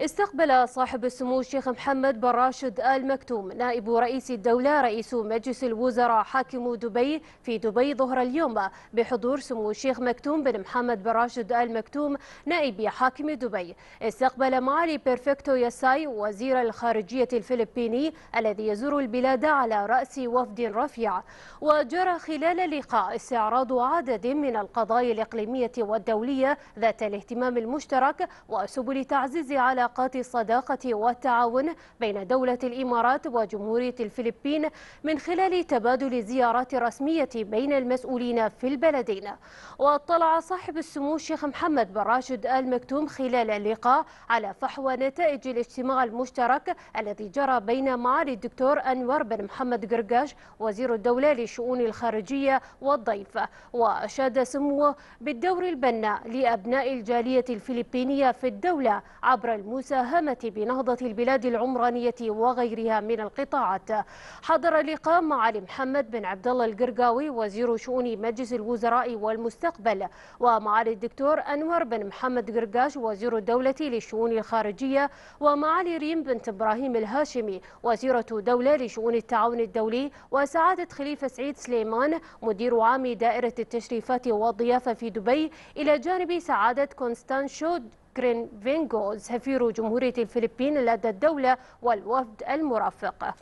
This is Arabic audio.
استقبل صاحب السمو الشيخ محمد بن راشد آل مكتوم نائب رئيس الدولة رئيس مجلس الوزراء حاكم دبي في دبي ظهر اليوم بحضور سمو الشيخ مكتوم بن محمد بن راشد آل مكتوم نائب حاكم دبي. استقبل معالي بيرفكتو ياساي وزير الخارجية الفلبيني الذي يزور البلاد على رأس وفد رفيع. وجرى خلال اللقاء استعراض عدد من القضايا الإقليمية والدولية ذات الاهتمام المشترك وسبل تعزيز علاقات علاقات الصداقة والتعاون بين دولة الإمارات وجمهورية الفلبين من خلال تبادل زيارات رسمية بين المسؤولين في البلدين. واطلع صاحب السمو الشيخ محمد بن راشد آل مكتوم خلال اللقاء على فحوى نتائج الاجتماع المشترك الذي جرى بين معالي الدكتور أنور بن محمد قرقاش وزير الدولة للشؤون الخارجية والضيف. وأشاد سموه بالدور البناء لأبناء الجالية الفلبينية في الدولة عبر المساعدة المساهمة بنهضة البلاد العمرانية وغيرها من القطاعات. حضر اللقاء معالي محمد بن عبد الله القرقاوي وزير شؤون مجلس الوزراء والمستقبل ومعالي الدكتور أنور بن محمد قرقاش وزير الدولة للشؤون الخارجية ومعالي ريم بنت إبراهيم الهاشمي وزيرة دولة لشؤون التعاون الدولي وسعادة خليفة سعيد سليمان مدير عام دائرة التشريفات والضيافة في دبي إلى جانب سعادة كونستانشو كرين فينغو سفير جمهورية الفلبين لدى الدولة والوفد المرافق.